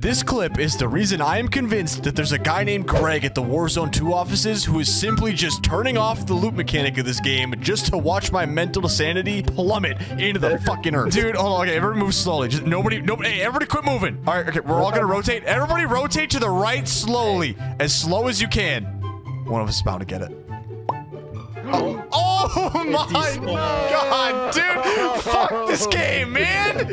This clip is the reason I am convinced that there's a guy named Greg at the Warzone 2 offices who is simply just turning off the loot mechanic of this game just to watch my mental sanity plummet into the fucking earth. Dude, hold on, okay, everybody move slowly. Just nobody, nobody, hey, everybody quit moving. All right, okay, we're all gonna rotate. Everybody rotate to the right slowly, as slow as you can. One of us is bound to get it. Oh, oh my god, dude! Fuck this game, man!